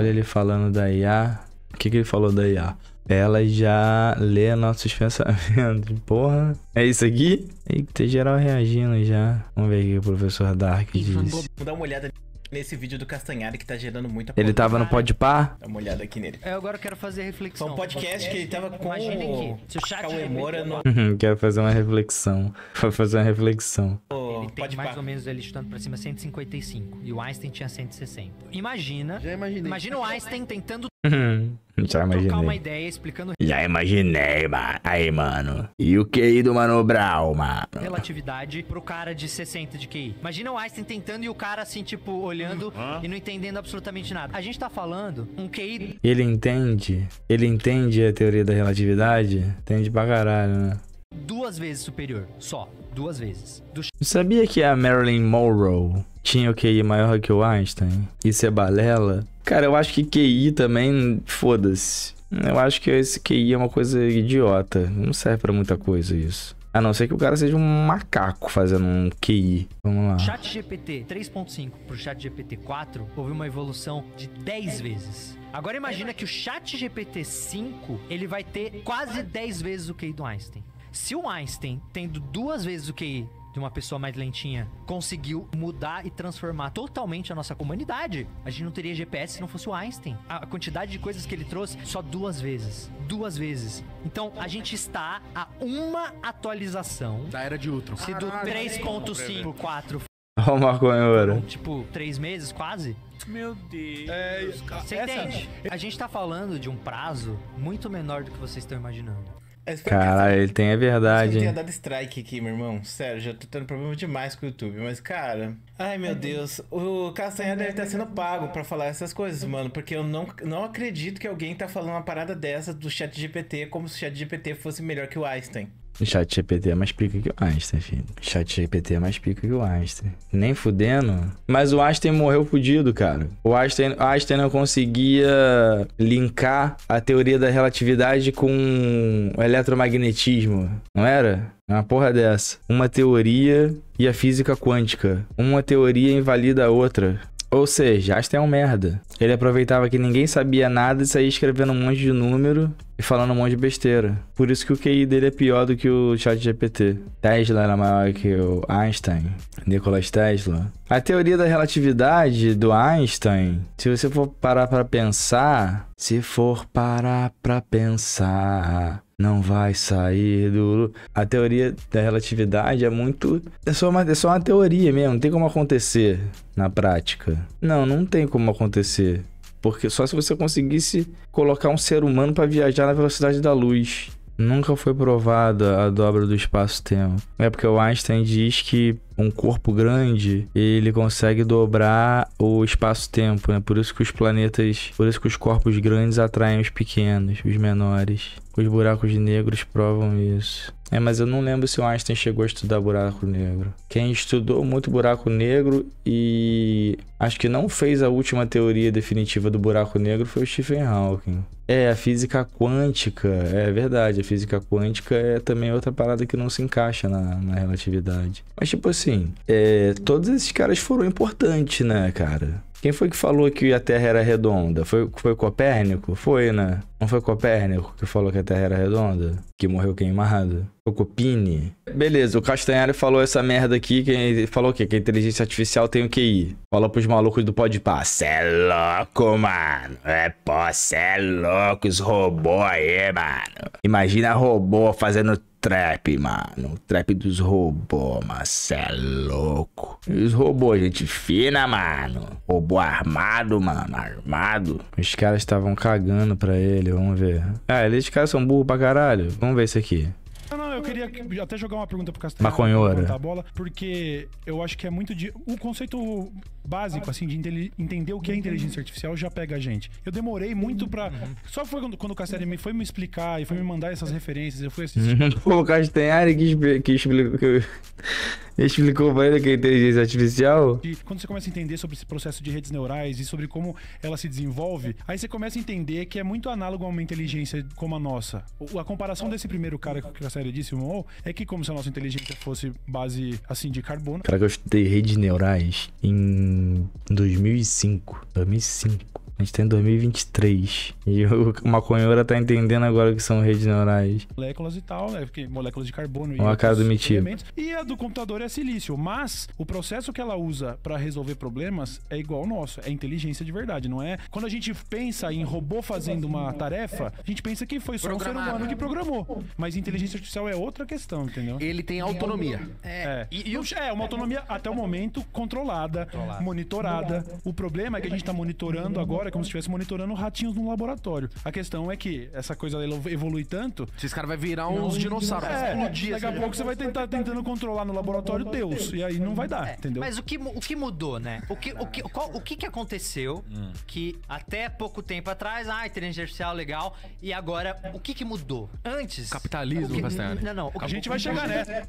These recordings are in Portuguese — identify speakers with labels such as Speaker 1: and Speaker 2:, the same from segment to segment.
Speaker 1: Olha ele falando da IA. O que, que ele falou da IA? Ela já lê nossos pensamentos. Porra, é isso aqui? Eita, geral reagindo já. Vamos ver o que o professor Dark disse.
Speaker 2: Vamos dar uma olhada nesse vídeo do Castanhari que tá gerando muita
Speaker 1: Ele tava no
Speaker 2: polêmica.
Speaker 1: Podpah?
Speaker 2: Dá uma olhada aqui nele.
Speaker 3: Eu agora quero fazer
Speaker 2: Foi
Speaker 3: reflexão.
Speaker 2: um podcast que ele tava com
Speaker 3: Imagine
Speaker 2: o
Speaker 3: que se o chat
Speaker 2: Cauê Moura no
Speaker 1: Uhum, Quero fazer uma reflexão. Vou fazer uma reflexão.
Speaker 3: Ele tem
Speaker 2: Pode
Speaker 3: mais
Speaker 2: pá.
Speaker 3: ou menos ele chutando pra cima 155 e o Einstein tinha 160. Imagina,
Speaker 4: Já imaginei.
Speaker 3: imagina o Einstein tentando
Speaker 1: Uhum, Já
Speaker 3: trocar uma
Speaker 1: imaginei.
Speaker 3: ideia explicando
Speaker 1: Já imaginei, mano. Aí, mano. E o QI do Mano Brown, mano?
Speaker 3: relatividade pro cara de 60 de QI. Imagina o Einstein tentando e o cara assim, tipo, olhando e não entendendo absolutamente nada. A gente tá falando um QI
Speaker 1: Ele entende? Ele entende a teoria da relatividade? Entende pra caralho, né?
Speaker 3: duas vezes superior, só, duas vezes. Do
Speaker 1: Sabia que a Marilyn Monroe tinha o QI maior que o Einstein? Isso é balela? Cara, eu acho que QI também, foda-se. Eu acho que esse QI é uma coisa idiota. Não serve pra muita coisa isso. A não ser que o cara seja um macaco fazendo um QI. Vamos lá.
Speaker 3: Chat GPT 3.5 pro Chat GPT 4 houve uma evolução de 10 vezes. Agora imagina que o Chat GPT 5 ele vai ter quase 10 vezes o QI do Einstein. Se o Einstein, tendo duas vezes o QI de uma pessoa mais lentinha, conseguiu mudar e transformar totalmente a nossa humanidade, a gente não teria GPS se não fosse o Einstein. A quantidade de coisas que ele trouxe só duas vezes. Duas vezes. Então a gente está a uma atualização.
Speaker 4: Da era de Ultron.
Speaker 3: Se do 3.5, 4
Speaker 1: Ó o maconheiro.
Speaker 3: tipo, três meses quase.
Speaker 5: Meu Deus.
Speaker 4: É,
Speaker 3: Você
Speaker 4: essa-
Speaker 3: entende? A gente tá falando de um prazo muito menor do que vocês estão imaginando.
Speaker 2: Foi
Speaker 1: Caralho, ele tem a
Speaker 2: Eu
Speaker 1: verdade,
Speaker 2: tinha
Speaker 1: hein?
Speaker 2: dado strike aqui, meu irmão. Sério, já tô tendo problema demais com o YouTube. Mas, cara. Ai, meu Deus. O Castanha deve estar sendo pago pra falar essas coisas, mano. Porque eu não, não acredito que alguém tá falando uma parada dessa do chat GPT como se o chat GPT fosse melhor que o Einstein.
Speaker 1: Chat GPT é mais pica que o Einstein, filho. Chat GPT é mais pica que o Einstein. Nem fudendo. Mas o Einstein morreu fudido, cara. O Einstein, Einstein não conseguia linkar a teoria da relatividade com o eletromagnetismo. Não era? É uma porra dessa. Uma teoria e a física quântica. Uma teoria invalida a outra. Ou seja, Einstein é um merda. Ele aproveitava que ninguém sabia nada e saía escrevendo um monte de número e falando um monte de besteira. Por isso que o QI dele é pior do que o chat GPT. Tesla era maior que o Einstein. Nikola Tesla. A teoria da relatividade do Einstein, se você for parar pra pensar, se for parar pra pensar, não vai sair do. A teoria da relatividade é muito. É só uma, é só uma teoria mesmo, não tem como acontecer na prática. Não, não tem como acontecer. Porque só se você conseguisse colocar um ser humano para viajar na velocidade da luz. Nunca foi provada a dobra do espaço-tempo. É porque o Einstein diz que um corpo grande, ele consegue dobrar o espaço-tempo, né? Por isso que os planetas, por isso que os corpos grandes atraem os pequenos, os menores. Os buracos negros provam isso. É, mas eu não lembro se o Einstein chegou a estudar buraco negro. Quem estudou muito buraco negro e acho que não fez a última teoria definitiva do buraco negro foi o Stephen Hawking. É, a física quântica, é verdade, a física quântica é também outra parada que não se encaixa na, na relatividade. Mas, tipo assim, é, todos esses caras foram importantes, né, cara? Quem foi que falou que a Terra era redonda? Foi, foi Copérnico? Foi, né? Não foi Copérnico que falou que a Terra era redonda? Que morreu queimado? Foi Copini? Beleza, o Castanhari falou essa merda aqui, que falou o quê? Que a inteligência artificial tem o QI. Fala pros malucos do Podpah. Cê é louco, mano. É, pô, cê é louco, os robôs aí, mano. Imagina robô fazendo trap, mano. Trap dos robôs, mano. Cê é louco. E os robôs, gente fina, mano. Robô armado, mano. Armado. Os caras estavam cagando pra ele, vamos ver. Ah, eles caras são burros pra caralho. Vamos ver isso aqui.
Speaker 6: Não, não, eu queria que- até jogar uma pergunta pro Castanhari.
Speaker 1: Maconhora.
Speaker 6: a bola, porque eu acho que é muito de. O conceito básico, assim, de entender o que é inteligência artificial já pega a gente. Eu demorei muito pra. Só foi quando, quando o Castanhari me foi me explicar e foi me mandar essas referências. Eu fui assistir.
Speaker 1: Pô, o Castanhari que, que explicou, explicou pra ele que é inteligência artificial.
Speaker 6: E quando você começa a entender sobre esse processo de redes neurais e sobre como ela se desenvolve, aí você começa a entender que é muito análogo a uma inteligência como a nossa. O- A comparação desse primeiro cara que série disse, o Mo, é que como se a nossa inteligência fosse base, assim, de carbono.
Speaker 1: Cara, eu estudei redes neurais em 2005. 2005. A gente tá em 2023. E o maconheira tá entendendo agora o que são redes neurais.
Speaker 6: moléculas e tal, né? Porque moléculas de carbono e
Speaker 1: Uma cara do
Speaker 6: elementos. E a do computador é silício. Mas o processo que ela usa pra resolver problemas é igual ao nosso. É inteligência de verdade, não é? Quando a gente pensa em robô fazendo uma tarefa, a gente pensa que foi só um ser humano que programou. Mas inteligência artificial é outra questão, entendeu?
Speaker 4: Ele tem autonomia.
Speaker 6: É.
Speaker 3: E, e o
Speaker 6: É, uma autonomia até o momento controlada, monitorada. O problema é que a gente tá monitorando agora como se estivesse monitorando ratinhos num laboratório. A questão é que essa coisa evolui tanto.
Speaker 4: Esses caras vão virar uns dinossauros. vai
Speaker 6: É,
Speaker 4: explodir
Speaker 6: daqui a
Speaker 4: esse
Speaker 6: pouco você vai tentar tentando controlar no laboratório Deus. E aí não vai dar,
Speaker 3: É,
Speaker 6: entendeu?
Speaker 3: Mas o que, o que mudou, né? O que, o que, qual- o que, que aconteceu que até pouco tempo atrás, ah, inteligência artificial legal, e agora, o que que mudou? Antes...
Speaker 4: Capitalismo,
Speaker 3: que,
Speaker 4: Castanhari.
Speaker 3: Não, não. o
Speaker 6: A
Speaker 3: que-
Speaker 6: gente
Speaker 3: o
Speaker 6: vai
Speaker 3: que-
Speaker 6: chegar nessa.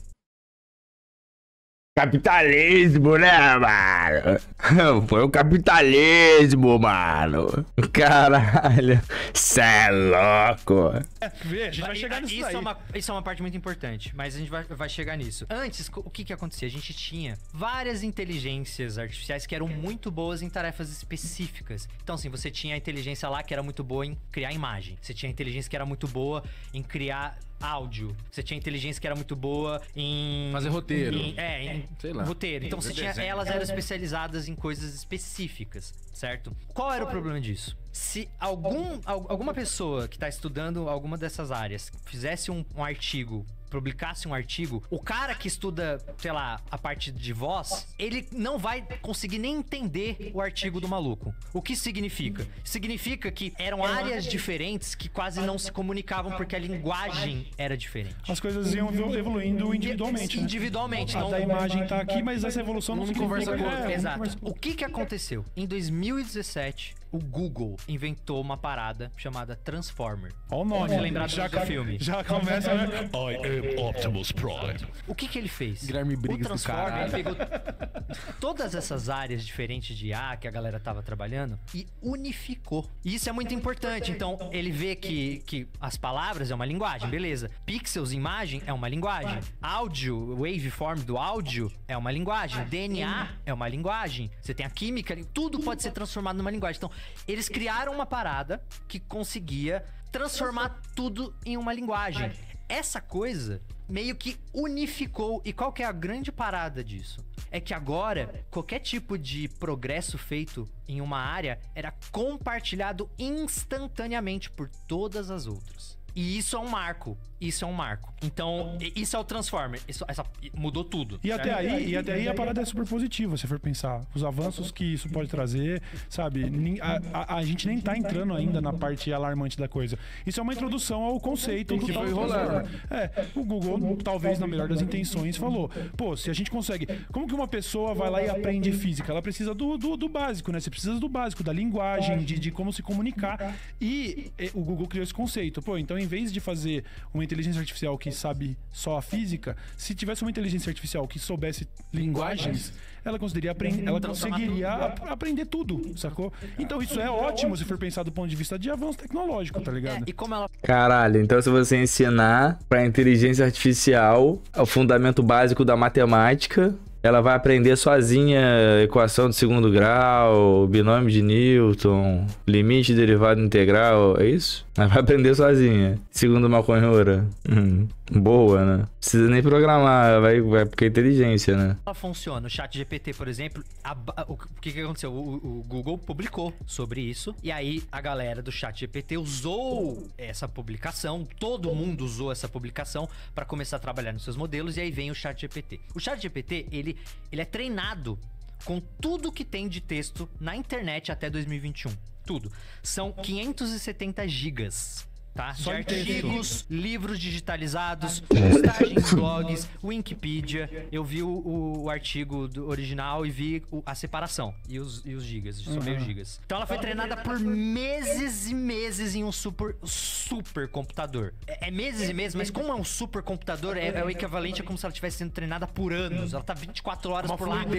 Speaker 1: Capitalismo, né, mano? Foi o capitalismo, mano. Caralho. Cê é louco.
Speaker 6: Vê, a gente vai chegar nisso
Speaker 3: isso
Speaker 6: aí.
Speaker 3: é, uma, isso é uma parte muito importante, mas a gente vai, vai chegar nisso. Antes, o que que acontecia? A gente tinha várias inteligências artificiais que eram muito boas em tarefas específicas. Então, assim, você tinha a inteligência lá que era muito boa em criar imagem. Você tinha a inteligência que era muito boa em criar áudio. Você tinha inteligência que era muito boa em...
Speaker 4: Fazer roteiro.
Speaker 3: em- é, em
Speaker 4: Sei lá.
Speaker 3: roteiro. Então, você tinha... Elas eram especializadas em coisas específicas, certo? Qual era o problema disso? Se algum, al- alguma pessoa que tá estudando alguma dessas áreas fizesse um, um artigo publicasse um artigo, o cara que estuda, sei lá, a parte de voz, ele não vai conseguir nem entender o artigo do maluco. O que significa? Significa que eram áreas diferentes que quase não se comunicavam porque a linguagem era diferente.
Speaker 6: As coisas iam evolu- evoluindo individualmente. né?
Speaker 3: Individualmente,
Speaker 6: A
Speaker 3: não
Speaker 6: da imagem tá aqui, mas essa evolução não,
Speaker 4: Não conversa
Speaker 6: significa-
Speaker 4: com outra.
Speaker 6: é,
Speaker 3: Exato.
Speaker 6: conversa
Speaker 3: O que que aconteceu? Em 2017, o Google inventou uma parada chamada Transformer.
Speaker 6: Olha o nome.
Speaker 3: Pode lembrar
Speaker 6: já,
Speaker 3: do filme.
Speaker 6: Já começa. né? I am Optimus Prime.
Speaker 3: O que que ele fez?
Speaker 4: Guilherme
Speaker 3: o
Speaker 4: Briggs do
Speaker 3: Transformer
Speaker 4: caralho.
Speaker 3: pegou todas essas áreas diferentes de IA que a galera tava trabalhando e unificou. E isso é muito importante. Então, ele vê que, que as palavras é uma linguagem, beleza. Pixels, imagem, é uma linguagem. Áudio, waveform do áudio é uma linguagem. DNA é uma linguagem. Você tem a química, tudo pode ser transformado numa linguagem. Então, eles criaram uma parada que conseguia transformar tudo em uma linguagem. Essa coisa meio que unificou. E qual que é a grande parada disso? É que agora, qualquer tipo de progresso feito em uma área era compartilhado instantaneamente por todas as outras. E isso é um marco. Isso é um marco. Então, isso é o Transformer. Isso, essa, mudou tudo.
Speaker 6: E até aí, e até aí a parada é super positiva, se for pensar. Os avanços que isso pode trazer, sabe? A, a- a gente nem tá entrando ainda na parte alarmante da coisa. Isso é uma introdução ao conceito do
Speaker 4: Que foi rolando.
Speaker 6: É, o Google, talvez na melhor das intenções, falou: pô, se a gente consegue. Como que uma pessoa vai lá e aprende física? Ela precisa do, do, do básico, né? Você precisa do básico, da linguagem, de, de como se comunicar. E, o Google criou esse conceito. Pô, então em vez de fazer uma inteligência artificial que sabe só a física, se tivesse uma inteligência artificial que soubesse linguagens, ela conseguiria, aprender, ela
Speaker 3: Transformar
Speaker 6: conseguiria ap- aprender tudo, sacou? Então isso é ótimo se for pensar do ponto de vista de avanço tecnológico, tá
Speaker 3: É,
Speaker 6: ligado?
Speaker 3: e como ela
Speaker 1: Caralho, então se você ensinar pra inteligência artificial o fundamento básico da matemática, ela vai aprender sozinha equação de segundo grau, binômio de Newton, limite derivado integral, é isso? Ela vai aprender sozinha, segundo maconheira. Hum, boa, né? Precisa nem programar, vai, vai porque é inteligência, né?
Speaker 3: ela funciona. O chat GPT, por exemplo, a o que, que aconteceu? O, o Google publicou sobre isso. E aí a galera do chat GPT usou essa publicação. Todo mundo usou essa publicação para começar a trabalhar nos seus modelos. E aí vem o chat GPT. O chat GPT, ele, ele é treinado com tudo que tem de texto na internet até 2021. Tudo. São 570 gigas. Tá?
Speaker 6: Só
Speaker 3: de artigos, livros digitalizados, postagens, blogs, Wikipedia. Eu vi o, o artigo do original e vi o- a separação e os, e os gigas, são meio gigas. Então ela foi treinada por meses e meses em um super, super computador. É, é meses e meses, mas como é um super computador, é, é o equivalente a como se ela estivesse sendo treinada por anos. Ela tá 24 horas
Speaker 4: Uma
Speaker 3: por lá.
Speaker 4: enorme,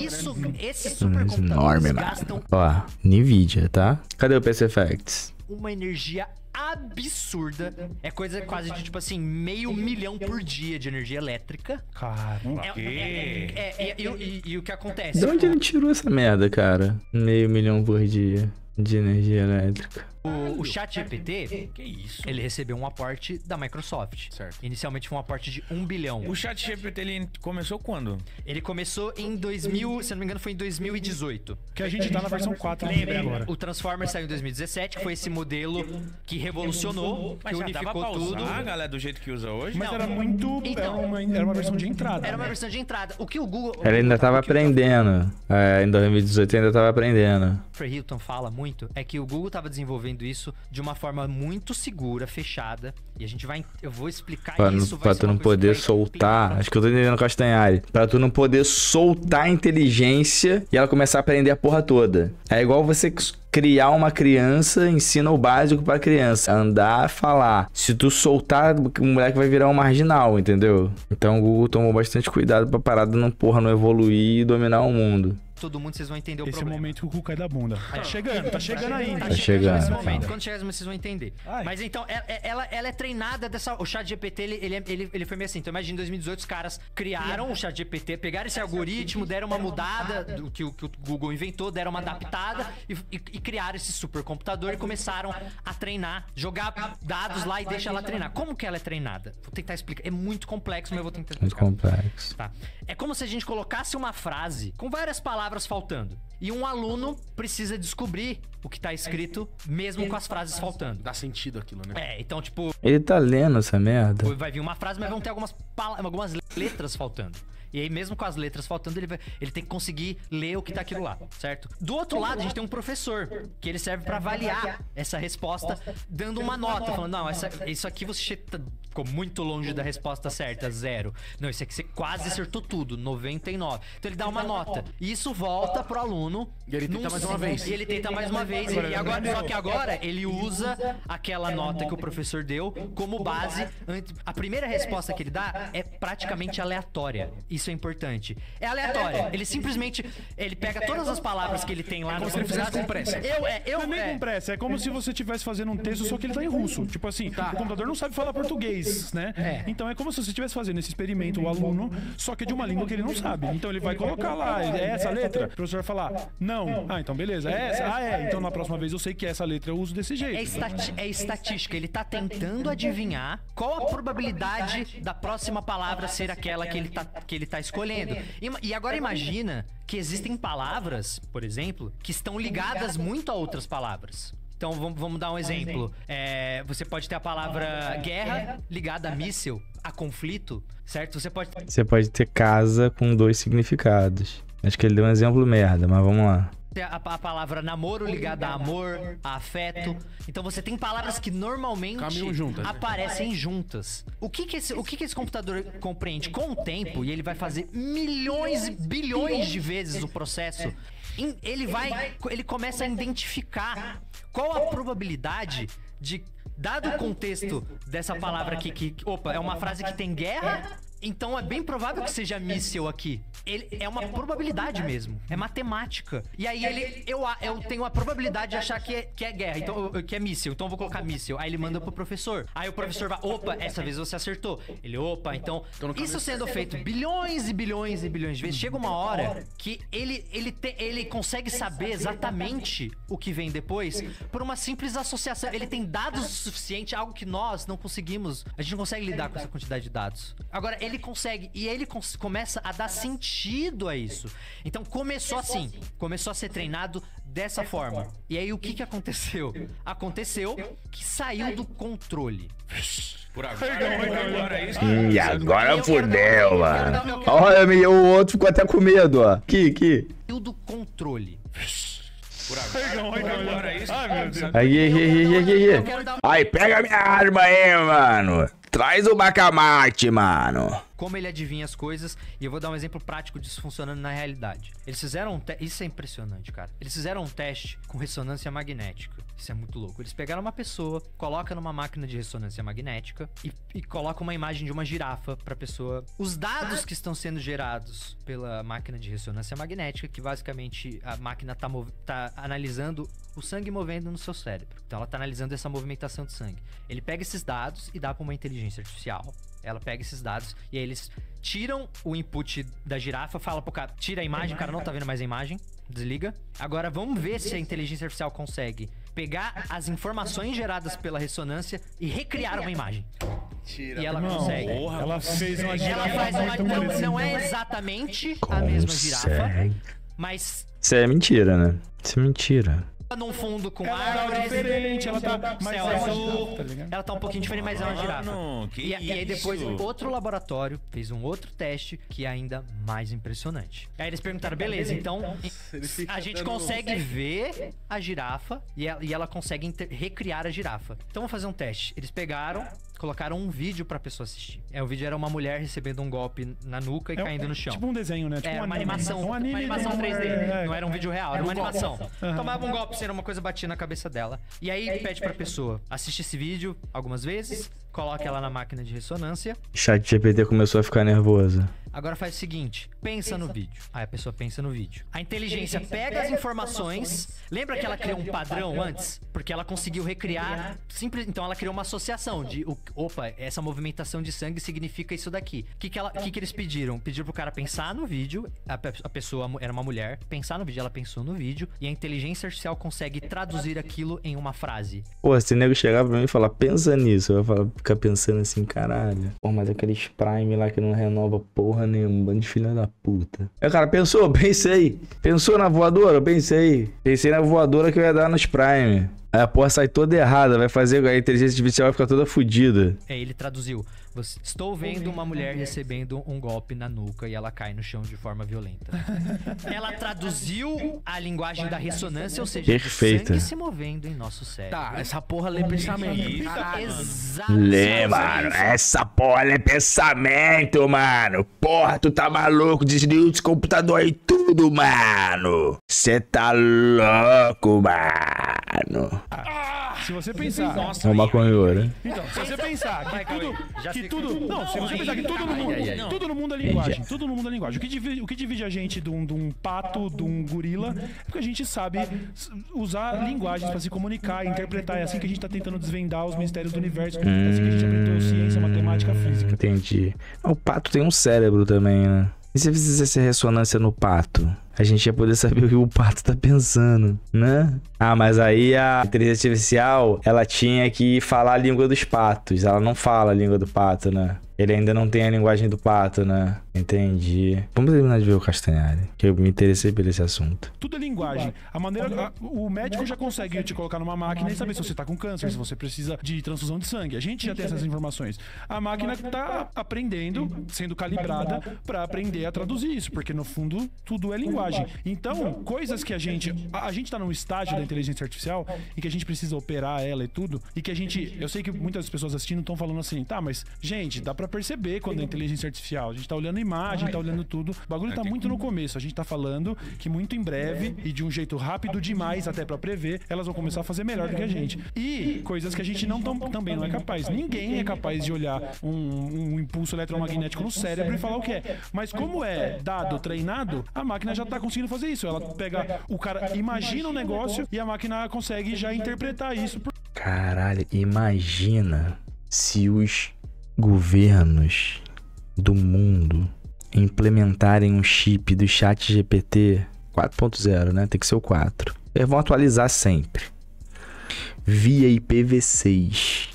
Speaker 4: né?
Speaker 3: Isso, esses supercomputadores
Speaker 1: Enorme, mano.
Speaker 3: gastam
Speaker 1: Ó, NVIDIA, tá? Cadê o PC Facts?
Speaker 3: uma energia absurda. É coisa quase de, tipo assim, meio milhão por dia de energia elétrica.
Speaker 6: Caramba.
Speaker 3: É, é- é- é- e, e- e o que acontece?
Speaker 1: De onde ele tirou essa merda, cara? Meio milhão por dia de energia elétrica.
Speaker 3: O, o chat GPT,
Speaker 4: Que isso?
Speaker 3: ele recebeu um aporte da Microsoft.
Speaker 4: Certo.
Speaker 3: Inicialmente foi um aporte de um bilhão.
Speaker 5: O chat GPT ele começou quando?
Speaker 3: Ele começou em 2000, se eu não me engano, foi em 2018.
Speaker 6: Que a gente tá na versão 4
Speaker 3: Lembra?
Speaker 6: agora.
Speaker 3: O Transformer saiu em 2017, que foi esse modelo que revolucionou, que unificou tudo.
Speaker 5: usar, galera, do jeito que usa hoje?
Speaker 6: Mas
Speaker 3: Não.
Speaker 6: era muito. Era
Speaker 3: Então.
Speaker 6: uma, era uma versão de entrada.
Speaker 3: Era uma
Speaker 6: né?
Speaker 3: versão de entrada. O que o Google.
Speaker 1: Ele ainda tava aprendendo. É, em 2018 ainda tava aprendendo.
Speaker 3: Geoffrey Hilton fala muito é que o Google estava desenvolvendo isso de uma forma muito segura, fechada. E a gente vai. Eu vou explicar
Speaker 1: Pra,
Speaker 3: isso.
Speaker 1: pra tu não poder soltar. Acho que eu tô entendendo Castanhari. Pra tu não poder soltar a inteligência e ela começar a aprender a porra toda. É igual você criar uma criança, ensina o básico pra criança. Andar, falar. Se tu soltar, o moleque vai virar um marginal, entendeu? Então o Google tomou bastante cuidado pra parada não porra não evoluir e dominar o mundo.
Speaker 3: Todo mundo, vocês vão entender o
Speaker 6: Esse é o
Speaker 3: problema.
Speaker 6: momento que o cu cai da bunda. Tá chegando, tá chegando ainda.
Speaker 1: Tá chegando,
Speaker 3: nesse
Speaker 1: tá.
Speaker 3: momento. Quando chegar esse momento, vocês vão entender.
Speaker 6: Ai.
Speaker 3: Mas então, ela, ela, ela é treinada dessa. O chat GPT, ele, ele, é- ele, ele foi meio assim. Então, imagina, em 2018, os caras criaram o chat GPT, pegaram esse algoritmo, deram uma mudada do que, o- que o Google inventou, deram uma adaptada e, e- e criaram esse supercomputador e começaram a treinar, jogar dados lá e deixa ela treinar. Como que ela é treinada? Vou tentar explicar. É muito complexo, mas eu vou tentar
Speaker 1: Muito
Speaker 3: explicar.
Speaker 1: complexo.
Speaker 3: Tá. É como se a gente colocasse uma frase com várias palavras faltando. E um aluno precisa descobrir o que tá escrito, mesmo com as frases faltando.
Speaker 4: Dá sentido aquilo, né?
Speaker 3: É, então, tipo,
Speaker 1: Ele tá lendo essa merda?
Speaker 3: vai vir uma frase, mas vão ter algumas, pala- algumas letras faltando. E aí, mesmo com as letras faltando, ele, vai, ele tem que conseguir ler o que tá aquilo lá, certo? Do outro lado, a gente tem um professor, que ele serve pra avaliar essa resposta, dando uma nota, falando, não, essa- isso aqui você tá- ficou muito longe da resposta certa, zero. Não, isso aqui você quase acertou tudo, 99. Então ele dá uma nota. E isso volta pro aluno.
Speaker 4: E ele tenta mais uma vez.
Speaker 3: E ele tenta mais uma vez. E agora, só que agora ele usa aquela nota que o professor deu como base. A primeira resposta que ele dá é praticamente aleatória. Isso é importante. É aleatória. Ele simplesmente ele pega todas as palavras que ele tem lá no
Speaker 4: se ele fizesse com pressa.
Speaker 3: Eu, é, eu,
Speaker 6: Não é nem
Speaker 3: é,
Speaker 6: com pressa, é como se você estivesse fazendo um texto, só que ele tá em russo. Tipo assim, o computador não sabe falar português, né?
Speaker 3: É.
Speaker 6: Então é como se você estivesse fazendo esse experimento, o aluno, só que de uma língua que ele não sabe. Então ele vai colocar lá, é essa letra? O professor vai falar, não. Ah, então beleza, é essa? Ah, é. Então na próxima vez eu sei que essa letra eu uso desse
Speaker 3: É,
Speaker 6: jeito.
Speaker 3: estati- é estatística. Ele tá tentando adivinhar qual a probabilidade da próxima palavra ser aquela que ele tá, que ele tá escolhendo. Ima- E agora imagina que existem palavras, por exemplo, que estão ligadas muito a outras palavras. Então vamos, vamos dar um exemplo. É, você pode ter a palavra guerra ligada a míssil, a conflito, certo? Você pode
Speaker 1: Você pode ter casa com dois significados. Acho que ele deu um exemplo merda, mas vamos lá.
Speaker 3: A, a palavra namoro ligada a amor, a afeto. Então você tem palavras que normalmente
Speaker 4: juntas, né?
Speaker 3: aparecem juntas. O que que esse, o que que esse computador compreende com o tempo e ele vai fazer milhões e bilhões de vezes o processo? em- ele vai, ele começa a identificar qual a probabilidade de dado o contexto dessa palavra aqui que, opa, é uma frase que tem guerra, então é bem provável que seja míssil aqui. Ele, é uma probabilidade mesmo. É matemática. E aí ele. Eu, eu tenho a probabilidade de achar que é, que é guerra, então, que é míssil. Então eu vou colocar míssil. Aí ele manda pro professor. Aí o professor vai, opa, essa vez você acertou. Ele, opa, então. Isso sendo feito bilhões e bilhões e bilhões de vezes, chega uma hora que ele, ele, te- ele consegue saber exatamente o que vem depois por uma simples associação. Ele tem dados o suficiente, algo que nós não conseguimos. A gente não consegue lidar com essa quantidade de dados. Agora, ele consegue, e ele cons- começa a dar sentido a isso. Então, começou assim. Começou a ser treinado dessa forma. E aí, o que, que aconteceu? Aconteceu que saiu do controle.
Speaker 5: Por agora, por agora é isso.
Speaker 1: E agora fudeu, mano. Olha, meu, o outro ficou até com medo, ó. Aqui, aqui.
Speaker 3: Saiu do controle.
Speaker 5: Por agora, é isso.
Speaker 6: Ai, meu Deus.
Speaker 1: Aqui, aqui, aqui, aqui,
Speaker 3: Eu
Speaker 1: aqui.
Speaker 3: quero dar
Speaker 1: Aí, pega minha arma aí, mano. Traz o bacamarte, mano.
Speaker 3: Como ele adivinha as coisas. E eu vou dar um exemplo prático disso funcionando na realidade. Eles fizeram um te... Isso é impressionante, cara. Eles fizeram um teste com ressonância magnética. Isso é muito louco. Eles pegaram uma pessoa, colocam numa máquina de ressonância magnética e, e colocam uma imagem de uma girafa pra pessoa. Os dados que estão sendo gerados pela máquina de ressonância magnética, que basicamente a máquina tá, tá analisando o sangue movendo no seu cérebro. Então ela tá analisando essa movimentação de sangue. Ele pega esses dados e dá pra uma inteligência artificial. Ela pega esses dados e aí eles tiram o input da girafa, fala pro cara, tira a imagem, o cara não tá vendo mais a imagem, desliga. Agora vamos ver se a inteligência artificial consegue pegar as informações geradas pela ressonância e recriar uma imagem. E ela
Speaker 6: Não,
Speaker 3: consegue.
Speaker 6: ela fez uma
Speaker 3: Ela
Speaker 6: girafa
Speaker 3: faz uma. Não, não é exatamente a mesma girafa,
Speaker 1: Consegue.
Speaker 3: mas
Speaker 1: Isso é mentira, né? Isso é mentira.
Speaker 3: Num fundo com
Speaker 6: Ela tá
Speaker 3: árvores.
Speaker 6: diferente, ela tá mais
Speaker 3: céu azul.
Speaker 6: tá?
Speaker 3: Ela tá um pouquinho diferente, mas é uma girafa.
Speaker 5: Mano, que
Speaker 3: E, e aí depois
Speaker 5: isso?
Speaker 3: outro laboratório fez um outro teste que é ainda mais impressionante. Aí eles perguntaram, beleza, então a gente consegue ver a girafa e ela, e ela consegue recriar a girafa. Então vamos fazer um teste. Eles pegaram, colocaram um vídeo pra pessoa assistir. É, o vídeo era uma mulher recebendo um golpe na nuca e
Speaker 6: É
Speaker 3: caindo no chão.
Speaker 6: Tipo um desenho, né? Tipo
Speaker 3: É,
Speaker 6: um
Speaker 3: uma
Speaker 6: anime.
Speaker 3: animação,
Speaker 6: Um anime
Speaker 3: uma animação
Speaker 6: de um-
Speaker 3: 3D.
Speaker 6: é, é.
Speaker 3: Não era um vídeo real, era uma animação.
Speaker 6: Aham.
Speaker 3: Tomava um golpe, era uma coisa batia na cabeça dela. E aí pede pra pessoa assistir esse vídeo algumas vezes, coloca ela na máquina de ressonância.
Speaker 1: Chat GPT começou a ficar nervoso.
Speaker 3: Agora faz o seguinte, pensa no vídeo. Aí a pessoa pensa no vídeo. A inteligência pega as informações. Lembra que ela criou um padrão antes? Porque ela conseguiu recriar. Simples, então ela criou uma associação de. Opa, essa movimentação de sangue significa isso daqui. O que, que, ela, que, que eles pediram? Pediram pro cara pensar no vídeo. A, a pessoa era uma mulher. Pensar no vídeo, ela pensou no vídeo. E a inteligência artificial consegue traduzir aquilo em uma frase.
Speaker 1: Pô, se o nego chegar pra mim e falar, pensa nisso, eu falar, ficar pensando assim, caralho. Pô, mas aqueles Prime lá que não renova porra nenhuma, bando de filha da puta. O cara pensou, pensei. Pensou na voadora? Pensei. Pensei na voadora que eu ia dar nos Prime. Aí a porra sai toda errada, vai fazer a inteligência artificial vai ficar toda fodida.
Speaker 3: É, ele traduziu. Você- Estou vendo uma mulher recebendo um golpe na nuca e ela cai no chão de forma violenta. ela traduziu a linguagem da ressonância, ou seja,
Speaker 1: Perfeita.
Speaker 3: sangue se movendo em nosso cérebro.
Speaker 4: Tá, essa porra lê pensamento.
Speaker 3: Exato.
Speaker 1: Lê, mano, essa porra é pensamento, mano. Porra, tu tá maluco? Desliga esse computador aí tudo, mano. Cê tá louco, mano.
Speaker 6: Se você pensar.
Speaker 1: É uma maconheiro.
Speaker 6: Então, se você pensar que tudo. Que tudo. Não, se você pensar que tudo no mundo. Tudo no mundo é linguagem. Tudo no mundo é linguagem. O que divide, o que divide a gente de um, de um pato, de um gorila, é porque a gente sabe usar linguagens pra se comunicar, interpretar. É assim que a gente tá tentando desvendar os mistérios do universo. É assim que a gente aprendeu ciência, matemática, física.
Speaker 1: Entendi. O pato tem um cérebro também, né? E se fizesse ressonância no pato? A gente ia poder saber o que o pato tá pensando, né? Ah, mas aí a inteligência artificial, ela tinha que falar a língua dos patos. Ela não fala a língua do pato, né? Ele ainda não tem a linguagem do pato, né? Entendi. Vamos terminar de ver o Castanhari, que eu me interessei por esse assunto.
Speaker 6: Tudo é linguagem. A maneira. a- o médico já consegue te colocar numa máquina e saber se você tá com câncer, se você precisa de transfusão de sangue. A gente já tem essas informações. A máquina tá aprendendo, sendo calibrada pra aprender a traduzir isso, porque no fundo tudo é linguagem. Então, coisas que a gente. A, a gente tá num estágio da inteligência artificial em que a gente precisa operar ela e tudo, e que a gente. Eu sei que muitas pessoas assistindo estão falando assim, tá, mas, gente, dá pra perceber quando é inteligência artificial. A gente tá olhando imagem, tá olhando tudo. O bagulho tá muito no começo. A gente tá falando que muito em breve e de um jeito rápido demais até pra prever, elas vão começar a fazer melhor do que a gente. E coisas que a gente não tão- também não é capaz. Ninguém é capaz de olhar um, um impulso eletromagnético no cérebro e falar o que é. Mas como é dado, treinado, a máquina já tá conseguindo fazer isso. Ela pega, o cara imagina um negócio e a máquina consegue já interpretar isso. por-
Speaker 1: Caralho, imagina se os governos do mundo implementarem um chip do chat GPT 4.0, né? Tem que ser o 4. Eles vão atualizar sempre. Via IPv6.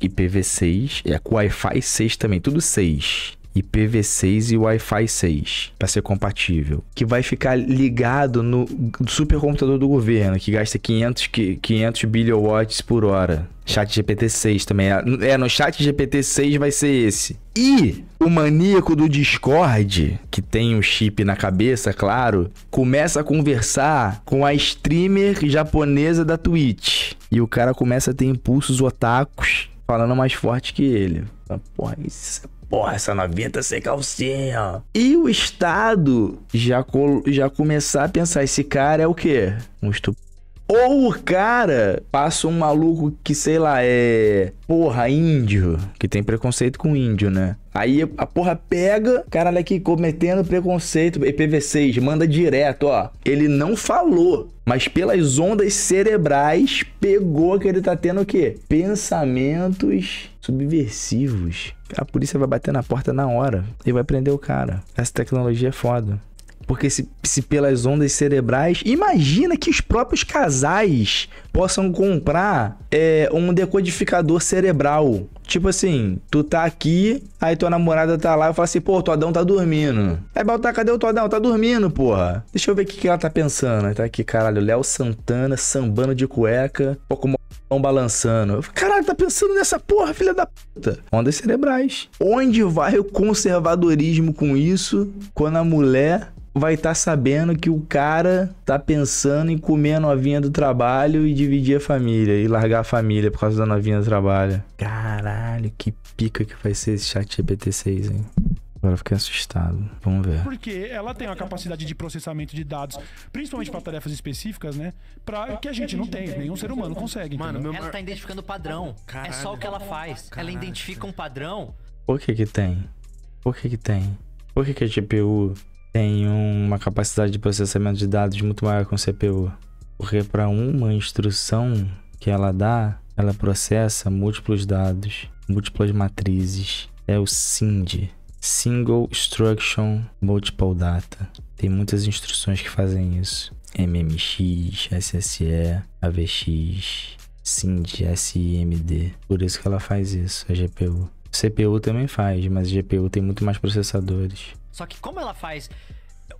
Speaker 1: IPv6 é com Wi-Fi 6 também, tudo 6. IPv6 e Wi-Fi 6 para ser compatível, que vai ficar ligado no supercomputador do governo, que gasta 500 qui- 500 billion watts por hora. Chat GPT 6 também. É, É, no chat GPT 6 vai ser esse. E o maníaco do Discord, que tem um chip na cabeça, claro, começa a conversar com a streamer japonesa da Twitch. E o cara começa a ter impulsos otakus falando mais forte que ele. Porra, isso é porra, essa novinha tá sem calcinha. E o Estado já, já começar a pensar, esse cara é o quê? Um estupro. Ou o cara passa um maluco que, sei lá, é. Porra, índio. Que tem preconceito com índio, né? Aí a porra pega, caralho, aqui cometendo preconceito, IPv6, manda direto, ó. Ele não falou, mas pelas ondas cerebrais pegou que ele tá tendo o quê? Pensamentos subversivos. A polícia vai bater na porta na hora e vai prender o cara. Essa tecnologia é foda. Porque se, se pelas ondas cerebrais, imagina que os próprios casais possam comprar é, um decodificador cerebral. Tipo assim, tu tá aqui, aí tua namorada tá lá e fala assim, pô, o Todão tá dormindo. Aí Baltar, cadê o Todão? Tá dormindo, porra. Deixa eu ver o que, que ela tá pensando. Tá aqui, caralho, Léo Santana sambando de cueca, pô, com balançando. Caralho, tá pensando nessa porra, filha da puta. Ondas cerebrais. Onde vai o conservadorismo com isso quando a mulher vai estar sabendo que o cara tá pensando em comer a novinha do trabalho e dividir a família e largar a família por causa da novinha do trabalho. Caralho, que pica que vai ser esse chat GPT-6, hein? Agora eu fiquei assustado. Vamos ver.
Speaker 6: Porque ela tem uma capacidade de processamento de dados, principalmente para tarefas específicas, né? Pra, que a gente não tem, nenhum ser humano consegue.
Speaker 4: Mano,
Speaker 6: entendeu?
Speaker 4: meu
Speaker 3: Ela tá identificando o padrão. É só o que ela faz. Ela identifica um padrão.
Speaker 1: Por que que tem? Por que que tem? Por que que a GPU tem uma capacidade de processamento de dados muito maior que um CPU? Porque para uma instrução que ela dá, ela processa múltiplos dados, múltiplas matrizes. É o SIND. Single Instruction Multiple Data. Tem muitas instruções que fazem isso. MMX, SSE, AVX, SIND, SIMD. Por isso que ela faz isso, a GPU. CPU também faz, mas a GPU tem muito mais processadores.
Speaker 3: Só que como ela faz.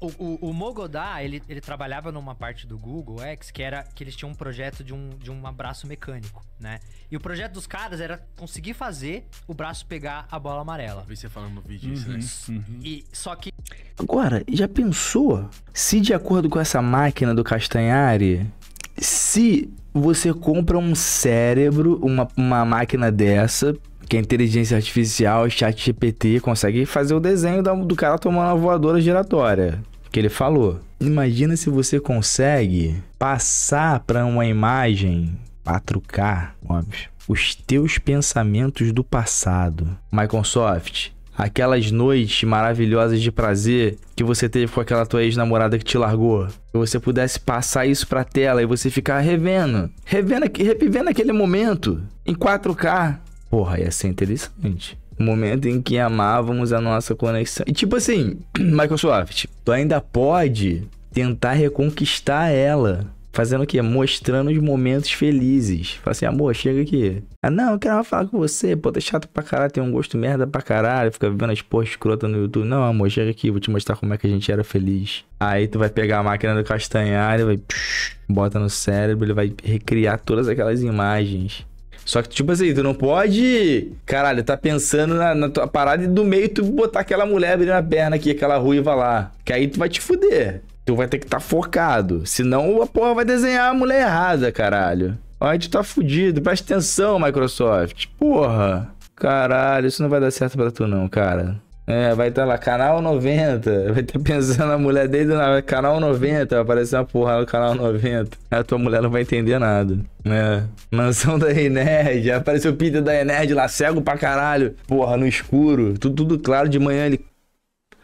Speaker 3: O, o, o Mogodá, ele, ele trabalhava numa parte do Google X que era que eles tinham um projeto de um, de um abraço mecânico, né? E o projeto dos caras era conseguir fazer o braço pegar a bola amarela.
Speaker 7: Vi você falando no vídeo isso, né?
Speaker 6: Uhum.
Speaker 3: E só que
Speaker 1: Agora, já pensou se de acordo com essa máquina do Castanhari, se você compra um cérebro, uma, uma máquina dessa, que a inteligência artificial, chat GPT, consegue fazer o desenho do cara tomando uma voadora giratória, que ele falou. Imagina se você consegue passar para uma imagem 4K, óbvio, os teus pensamentos do passado. Microsoft, aquelas noites maravilhosas de prazer que você teve com aquela tua ex-namorada que te largou. Que você pudesse passar isso pra tela e você ficar revendo, revendo, revivendo aquele momento em 4K. Porra, ia ser interessante. Momento em que amávamos a nossa conexão. E tipo assim, Microsoft, tu ainda pode tentar reconquistar ela. Fazendo o quê? Mostrando os momentos felizes. Fala assim, amor, chega aqui. Ah, não, eu quero falar com você. Pô, tá chato pra caralho, tem um gosto merda pra caralho. Fica vendo as porras escrotas no YouTube. Não, amor, chega aqui, vou te mostrar como é que a gente era feliz. Aí tu vai pegar a máquina do castanhar vai... psh, bota no cérebro, ele vai recriar todas aquelas imagens. Só que, tipo assim, tu não pode. Caralho, tá pensando na, na tua parada e do meio tu botar aquela mulher abrindo a perna aqui, aquela ruiva lá. Que aí tu vai te fuder. Tu vai ter que estar tá focado. Senão a porra vai desenhar a mulher errada, caralho. Aí tu tá fudido. Presta atenção, Microsoft. Porra. Caralho, isso não vai dar certo pra tu, não, cara. É, vai estar lá, canal 90. Vai estar pensando a mulher desde o canal 90. Vai aparecer uma porra no canal 90. Aí a tua mulher não vai entender nada. É. Mansão da Enerd. Apareceu o Peter da Enerd lá, cego pra caralho. Porra, no escuro. Tudo, tudo claro. De manhã ele.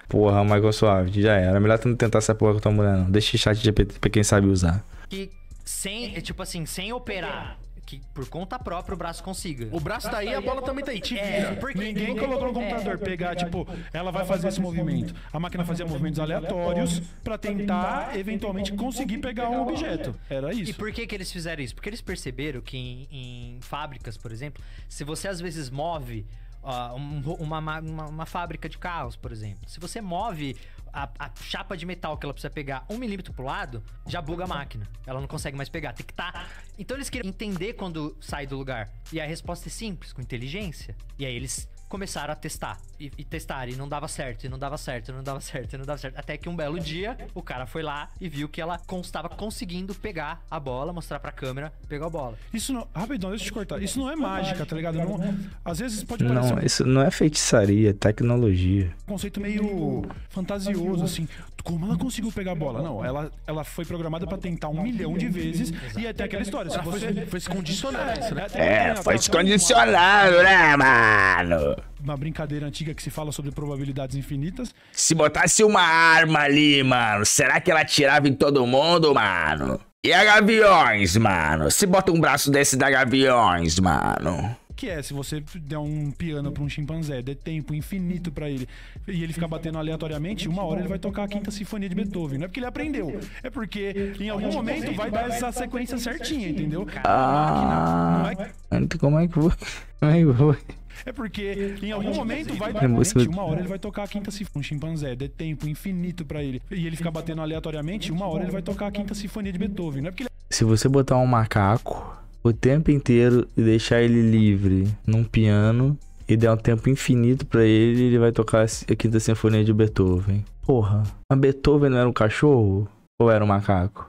Speaker 1: Porra, Microsoft, já era. Melhor tu não tentar essa porra com tua mulher, não. Deixa o chat GPT pra quem sabe usar.
Speaker 3: que sem, é tipo assim, sem operar, que por conta própria o braço consiga.
Speaker 7: O braço tá aí, a bola também tá aí. Te
Speaker 3: É,
Speaker 7: vira.
Speaker 3: porque
Speaker 6: Ninguém colocou no computador pegar, tipo, ela vai fazer esse movimento. A máquina fazia movimentos aleatórios pra tentar, eventualmente, conseguir pegar um objeto. Era
Speaker 3: E
Speaker 6: isso.
Speaker 3: por que que eles fizeram isso? Porque eles perceberam que em, em fábricas, por exemplo, se você às vezes move ó, um- uma, ma- uma, uma fábrica de carros, por exemplo, se você move a, a chapa de metal que ela precisa pegar um milímetro pro lado, já buga a máquina. Ela não consegue mais pegar, tem que tá. Então eles queriam entender quando sai do lugar. E a resposta é simples, com inteligência. E aí eles começaram a testar. E, e testar, e não dava certo, e não dava certo, e não dava certo, e não dava certo. Até que um belo dia, o cara foi lá e viu que ela estava conseguindo pegar a bola, mostrar pra câmera, pegou a bola.
Speaker 6: Isso não. Rapidão, deixa eu te cortar. Isso não é mágica, tá ligado? Não- às vezes pode parecer
Speaker 1: Não, isso não é feitiçaria, é tecnologia.
Speaker 6: um conceito meio fantasioso, assim. Como ela conseguiu pegar a bola? Não, ela, ela foi programada pra tentar um milhão de vezes e até aquela história. Se você.
Speaker 7: Foi se condicionar isso, né?
Speaker 1: É, foi descondicionado, né, mano?
Speaker 6: Uma brincadeira antiga que se fala sobre probabilidades infinitas.
Speaker 1: Se botasse uma arma ali, mano, será que ela atirava em todo mundo, mano? E a Gaviões, mano? Se bota um braço desse da Gaviões, mano.
Speaker 6: Que é, se você der um piano pra um chimpanzé, der tempo infinito pra ele, e ele ficar batendo aleatoriamente, uma hora ele vai tocar a quinta sinfonia de Beethoven. Não é porque ele aprendeu, é porque em algum momento vai dar essa sequência certinha, entendeu?
Speaker 1: Ah,
Speaker 6: Não é,
Speaker 1: como é que foi? Como é que foi?
Speaker 6: é porque em algum momento vai dar
Speaker 1: É, você-
Speaker 6: uma hora ele vai tocar a quinta sinfonia. Um chimpanzé, der tempo infinito pra ele, e ele ficar batendo aleatoriamente, uma hora ele vai tocar a quinta sinfonia de Beethoven. Não é porque ele
Speaker 1: Se você botar um macaco o tempo inteiro e deixar ele livre num piano e der um tempo infinito pra ele, ele vai tocar a quinta sinfonia de Beethoven. Porra, a Beethoven não era um cachorro ou era um macaco?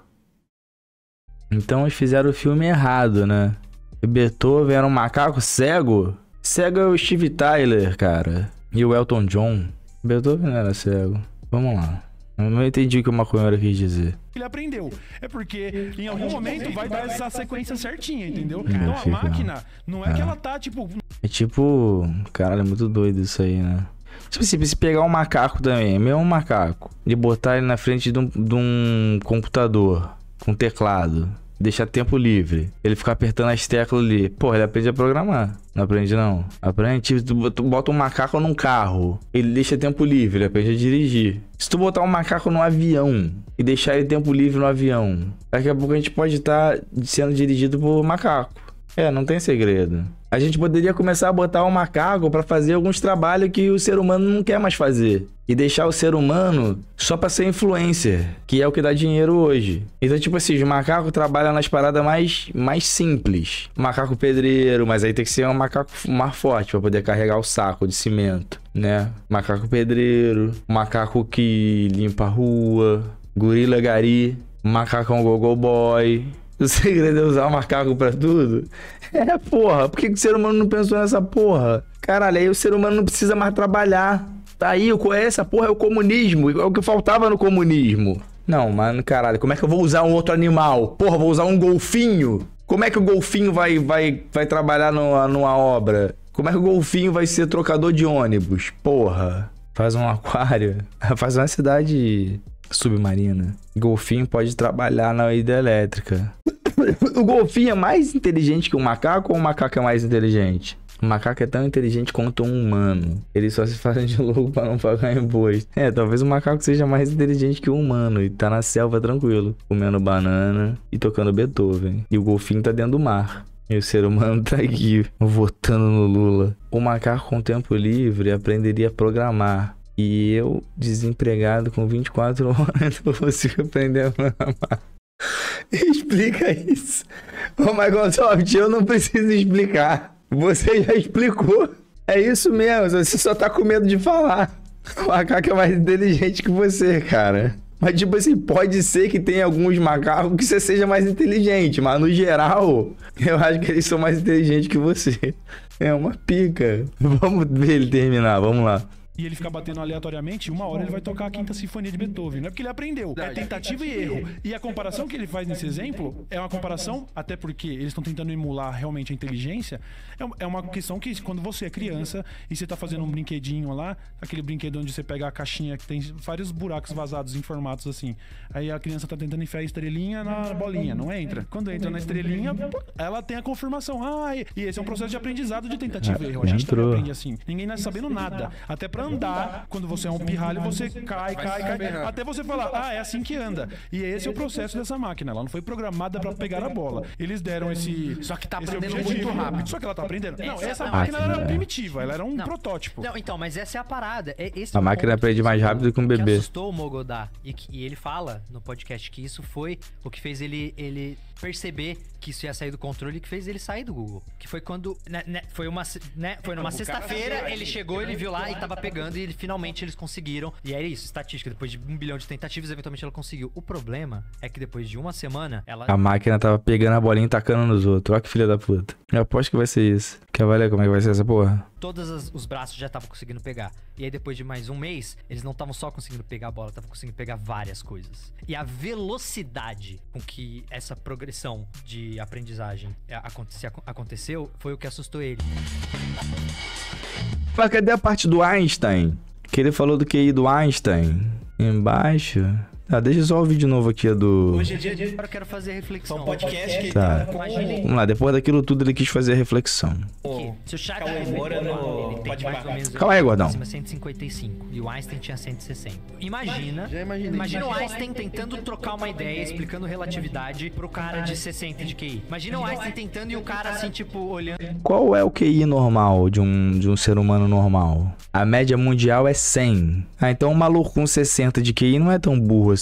Speaker 1: Então eles fizeram o filme errado, né? E Beethoven era um macaco cego? Cego é o Steve Tyler, cara. E o Elton John. Beethoven não era cego. Vamos lá. Eu não entendi o que o maconheiro quis dizer.
Speaker 6: ele aprendeu. É porque em algum momento vai dar essa sequência certinha, entendeu? Então a máquina, não é que ela tá, tipo,
Speaker 1: É tipo. Caralho, é muito doido isso aí, né? Tipo assim, se pegar um macaco também, mesmo um macaco, e botar ele na frente de um, de um computador com teclado, deixar tempo livre, ele ficar apertando as teclas ali, porra, ele aprende a programar. Não aprende, não. Aprende, tipo, tu tu bota um macaco num carro, ele deixa tempo livre, ele aprende a dirigir. Se tu botar um macaco num avião e deixar ele tempo livre no avião, daqui a pouco a gente pode estar sendo dirigido por macaco. É, não tem segredo. A gente poderia começar a botar um macaco pra fazer alguns trabalhos que o ser humano não quer mais fazer. E deixar o ser humano só pra ser influencer, que é o que dá dinheiro hoje. Então, tipo assim, os macacos trabalham nas paradas mais, mais simples. Macaco pedreiro, mas aí tem que ser um macaco mais forte pra poder carregar o saco de cimento, né? Macaco pedreiro, macaco que limpa a rua, gorila gari, macacão gogo boy. O segredo é usar o macaco pra tudo? É, porra. Por que, que o ser humano não pensou nessa porra? Caralho, aí o ser humano não precisa mais trabalhar. Tá aí, essa porra é o comunismo. É o que faltava no comunismo. Não, mano, caralho, como é que eu vou usar um outro animal? Porra, vou usar um golfinho? Como é que o golfinho vai, vai, vai trabalhar numa, numa obra? Como é que o golfinho vai ser trocador de ônibus? Porra. Faz um aquário. Faz uma cidade submarina. Golfinho pode trabalhar na hidrelétrica. O golfinho é mais inteligente que o macaco ou o macaco é mais inteligente? O macaco é tão inteligente quanto um humano. Eles só se fazem de louco pra não pagar imposto. É, talvez o macaco seja mais inteligente que o humano e tá na selva tranquilo, comendo banana e tocando Beethoven. E o golfinho tá dentro do mar. E o ser humano tá aqui, votando no Lula. O macaco com tempo livre aprenderia a programar. E eu, desempregado com 24 horas, não consigo aprender a programar. Explica isso. Ô Microsoft, eu não preciso explicar. Você já explicou. É isso mesmo, você só tá com medo de falar. O macaco é mais inteligente que você, cara. Mas, tipo assim, pode ser que tenha alguns macacos que você seja mais inteligente, mas no geral, eu acho que eles são mais inteligentes que você. É uma pica. Vamos ver ele terminar, vamos lá.
Speaker 6: E ele ficar batendo aleatoriamente, uma hora ele vai tocar a quinta sinfonia de Beethoven. Não é porque ele aprendeu, é tentativa e erro. E a comparação que ele faz nesse exemplo é uma comparação, até porque eles estão tentando emular realmente a inteligência, é é uma questão que quando você é criança e você tá fazendo um brinquedinho lá, aquele brinquedo onde você pega a caixinha que tem vários buracos vazados em formatos assim. Aí a criança tá tentando enfiar a estrelinha na bolinha, não entra. Quando entra na estrelinha, ela tem a confirmação. Ah, e esse é um processo de aprendizado de tentativa e erro. A gente também aprende assim. Ninguém nasce sabendo nada. Até pra andar. Quando você é um pirralho, você cai, cai, cai. Até você falar, ah, é assim que anda. E esse é o processo dessa máquina. Ela não foi programada pra pegar a bola. Eles deram esse.
Speaker 4: Só que tá aprendendo
Speaker 6: objetivo.
Speaker 4: muito rápido.
Speaker 6: Só que ela tá aprendendo. Não,
Speaker 3: Essa é a
Speaker 6: máquina era
Speaker 1: é.
Speaker 6: primitiva, ela era um
Speaker 3: Não.
Speaker 6: protótipo.
Speaker 3: Não, então, mas essa é a parada. É, esse
Speaker 1: A
Speaker 3: é
Speaker 1: máquina aprende mais rápido que um bebê.
Speaker 3: Que assustou o Mogodá. E, que- e ele fala no podcast que isso foi o que fez ele, ele perceber que isso ia sair do controle e que fez ele sair do Google. Que foi quando. né, né, foi uma. Né, foi numa sexta-feira, ele chegou, ele viu lá e tava pegando e ele, finalmente eles conseguiram. E é isso, estatística. Depois de um bilhão de tentativas, eventualmente ela conseguiu. O problema é que depois de uma semana, ela.
Speaker 1: A máquina tava pegando a bolinha e tacando nos outros. Olha que filha da puta. Eu aposto que vai ser isso. Quer valer como é que vai ser essa porra?
Speaker 3: todos os braços já estavam conseguindo pegar. E aí, depois de mais um mês, eles não estavam só conseguindo pegar a bola, estavam conseguindo pegar várias coisas. E a velocidade com que essa progressão de aprendizagem é, aconte- aco- aconteceu foi o que assustou ele.
Speaker 1: Mas cadê a parte do Einstein? Que ele falou do QI do Einstein. Embaixo. Ah, deixa só o vídeo novo aqui a do.
Speaker 2: Hoje é dia de.
Speaker 3: Agora eu quero fazer reflexão.
Speaker 2: Um podcast que
Speaker 1: Tá.
Speaker 2: tá
Speaker 3: Imagine
Speaker 1: Vamos lá, depois daquilo tudo ele quis fazer a reflexão.
Speaker 2: com.
Speaker 3: Se o chat
Speaker 2: Cauê
Speaker 3: GPT,
Speaker 2: Moura no
Speaker 3: ele tem
Speaker 2: Pode
Speaker 3: mais
Speaker 2: Pá.
Speaker 3: ou menos
Speaker 1: Calma aí, gordão.
Speaker 3: acima 155 e o Einstein tinha 160. Imagina,
Speaker 4: Já imaginei.
Speaker 3: imagina o Einstein tentando trocar uma ideia, explicando relatividade pro cara de 60 de QI. Imagina o Einstein tentando e o cara assim, tipo, olhando.
Speaker 1: Qual é o QI normal de um, de um ser humano normal? A média mundial é 100. Ah, então um maluco com 60 de QI não é tão burro assim.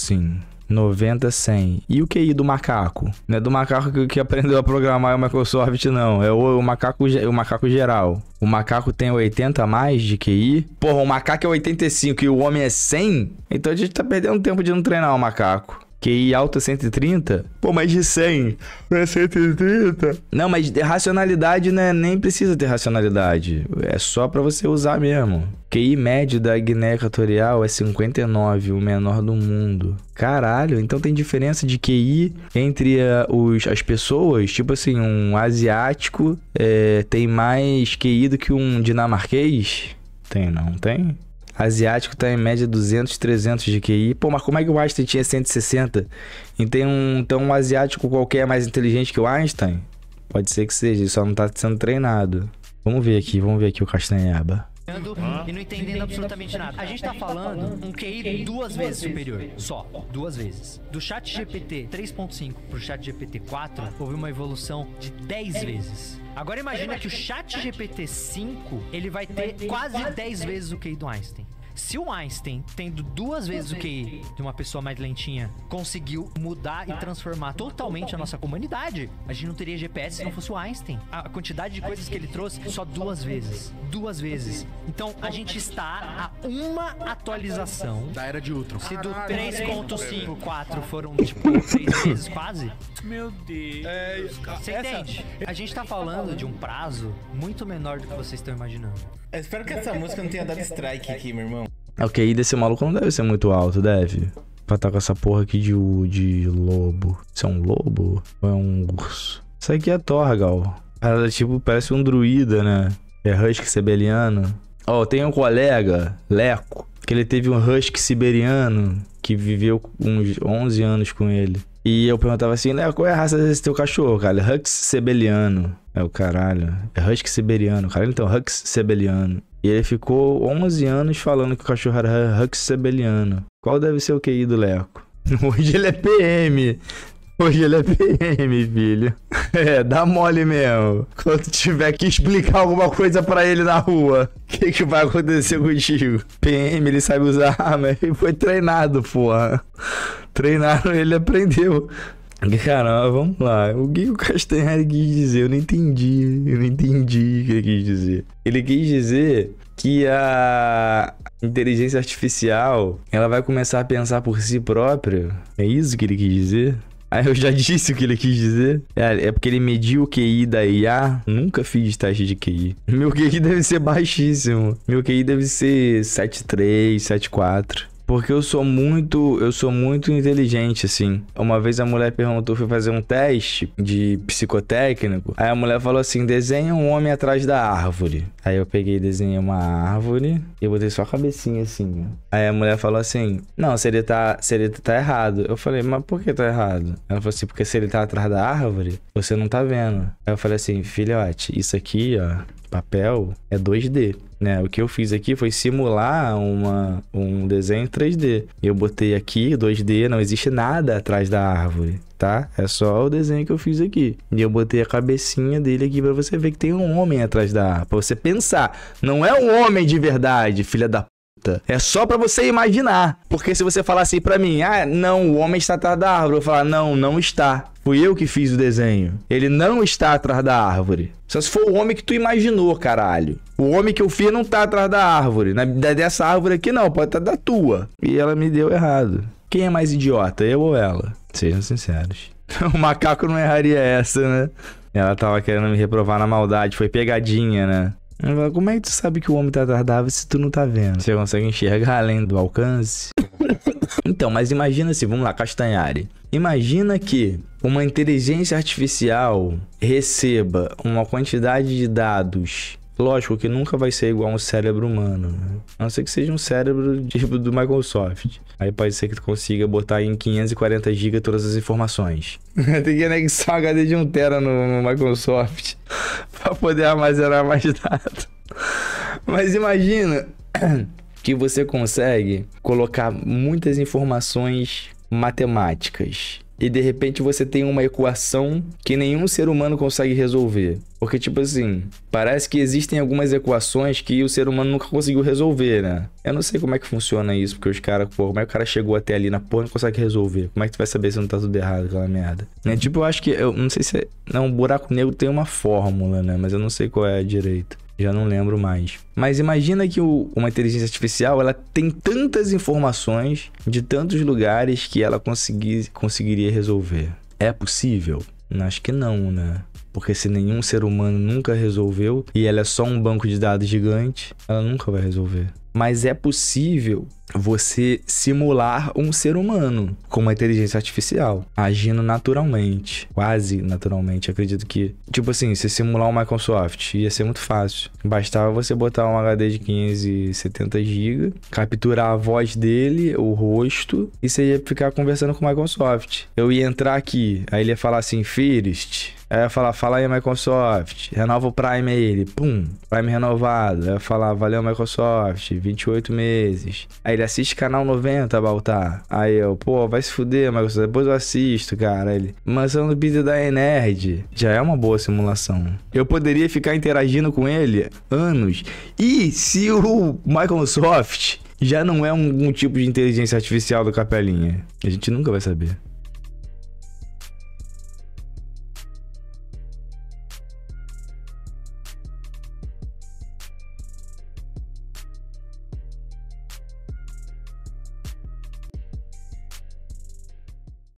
Speaker 1: 90, 100. E o QI do macaco? Não é do macaco que, que aprendeu a programar o Microsoft, não. É o, o macaco, o macaco geral. O macaco tem 80 a mais de QI? Porra, o macaco é 85 e o homem é 100? Então a gente tá perdendo tempo de não treinar o macaco. QI alto é 130? Pô, mas de 100 é 130. Não, mas de racionalidade né, nem precisa ter racionalidade. É só pra você usar mesmo. QI médio da Guiné Equatorial é 59, o menor do mundo. Caralho, então tem diferença de QI entre ah, os, as pessoas? Tipo assim, um asiático é, tem mais QI do que um dinamarquês? Tem, não tem? Asiático tá em média 200, 300 de QI. Pô, mas como é que o Einstein tinha 160? E tem um, então um asiático qualquer é mais inteligente que o Einstein? Pode ser que seja, ele só não tá sendo treinado. Vamos ver aqui, vamos ver aqui o Castanhaba.
Speaker 3: E não entendendo absolutamente nada. A gente tá falando um QI duas vezes superior, só, duas vezes. Do chat GPT 3.5 pro chat GPT 4, houve uma evolução de 10 vezes. Agora imagina que o chat GPT 5, ele vai ter quase 10 vezes o QI do Einstein. Se o Einstein, tendo duas vezes o QI de uma pessoa mais lentinha, conseguiu mudar e transformar totalmente a nossa comunidade, a gente não teria GPS se não fosse o Einstein. A quantidade de coisas que ele trouxe, só duas vezes. Duas vezes. Então, a gente está a uma atualização.
Speaker 4: Da era de Ultron.
Speaker 3: Se do 3.5, 4 foram, tipo, três vezes quase,
Speaker 5: Meu Deus.
Speaker 3: você entende? A gente tá falando de um prazo muito menor do que vocês estão imaginando.
Speaker 2: Eu espero que essa música não tenha dado strike aqui, meu irmão.
Speaker 1: O QI desse maluco não deve ser muito alto, deve? Pra tá com essa porra aqui de, de lobo. Isso é um lobo? Ou é um urso? Isso aqui é Torgal. Ela, tipo, parece um druida, né? É husky siberiano. Ó, tem um colega, Leco, que ele teve um husky siberiano que viveu uns 11 anos com ele. E eu perguntava assim, Leco, qual é a raça desse teu cachorro, cara? Husky siberiano. É o caralho. É husky siberiano, cara. Então, husky siberiano. E ele ficou 11 anos falando que o cachorro era husky siberiano. Qual deve ser o QI do Leco? Hoje ele é PM. Hoje ele é PM, filho. É, dá mole mesmo. Quando tiver que explicar alguma coisa pra ele na rua, o que, que vai acontecer contigo? PM, ele sabe usar arma. Ele foi treinado, porra. Treinaram, ele aprendeu. Caramba, vamos lá. O que o Castanhari quis dizer? Eu não entendi. Eu não entendi o que ele quis dizer. Ele quis dizer que a inteligência artificial ela vai começar a pensar por si própria. É isso que ele quis dizer? Ah, eu já disse o que ele quis dizer. É, é porque ele mediu o QI da IA. Nunca fiz teste de QI. Meu QI deve ser baixíssimo. Meu QI deve ser 7.3, 7.4. Porque eu sou muito, eu sou muito inteligente, assim. Uma vez a mulher perguntou, fui fazer um teste de psicotécnico. Aí a mulher falou assim: desenha um homem atrás da árvore. Aí eu peguei e desenhei uma árvore e eu botei só a cabecinha assim. ó. Aí a mulher falou assim: Não, se ele tá. Se ele tá errado. Eu falei, mas por que tá errado? Ela falou assim, porque se ele tá atrás da árvore, você não tá vendo. Aí eu falei assim, filhote, isso aqui, ó. papel é 2D. Né? O que eu fiz aqui foi simular uma, um desenho 3D. Eu botei aqui 2D, não existe nada atrás da árvore, tá? É só o desenho que eu fiz aqui. E eu botei a cabecinha dele aqui pra você ver que tem um homem atrás da. Pra você pensar. Não é um homem de verdade, filha da. É só pra você imaginar. Porque se você falar assim pra mim, ah, não, o homem está atrás da árvore, eu falar, não, não está. Fui eu que fiz o desenho. Ele não está atrás da árvore. Só se for o homem que tu imaginou, caralho. O homem que eu fiz não tá atrás da árvore. Na, dessa árvore aqui não, pode estar da tua. E ela me deu errado. Quem é mais idiota, eu ou ela? Sejam sinceros. o macaco não erraria essa, né? Ela tava querendo me reprovar na maldade, foi pegadinha, né? Como é que tu sabe que o homem tá árvore se tu não tá vendo? Você consegue enxergar além do alcance? Então, mas imagina assim, vamos lá, Castanhari. Imagina que uma inteligência artificial receba uma quantidade de dados. Lógico que nunca vai ser igual a um cérebro humano, né? A não ser que seja um cérebro tipo do Microsoft. Aí pode ser que tu consiga botar em 540 GB todas as informações. Tem que anexar um HD de 1 tera no, no Microsoft pra poder armazenar mais dados. Mas imagina que você consegue colocar muitas informações matemáticas e de repente você tem uma equação que nenhum ser humano consegue resolver. Porque, tipo assim, parece que existem algumas equações que o ser humano nunca conseguiu resolver, né? Eu não sei como é que funciona isso, porque os caras, pô, como é que o cara chegou até ali na porra e não consegue resolver? Como é que tu vai saber se não tá tudo errado, aquela merda? Né? Tipo, eu acho que, eu não sei se é. Não, um buraco negro tem uma fórmula, né? Mas eu não sei qual é direito. Já não lembro mais. Mas imagina que o- uma inteligência artificial ela tem tantas informações de tantos lugares que ela consegui, conseguiria resolver. É possível? Acho que não, né? Porque se nenhum ser humano nunca resolveu e ela é só um banco de dados gigante, ela nunca vai resolver. Mas é possível você simular um ser humano com uma inteligência artificial, agindo naturalmente, quase naturalmente. Acredito que, tipo assim, se simular um Microsoft ia ser muito fácil. Bastava você botar um HD de 570 GB, capturar a voz dele, o rosto, e você ia ficar conversando com o Microsoft. Eu ia entrar aqui, aí ele ia falar assim, First, Aí eu ia falar, fala aí Microsoft, renova o Prime aí, ele, pum, Prime renovado. Aí eu ia falar, valeu Microsoft, 28 meses. Aí ele assiste canal 90, Baltar. Aí eu, pô, vai se fuder, Microsoft, depois eu assisto, cara. Aí ele, mansão do Peter da Enerd. Já é uma boa simulação. Eu poderia ficar interagindo com ele anos. E se o Microsoft já não é um, um tipo de inteligência artificial do Capelinha? A gente nunca vai saber.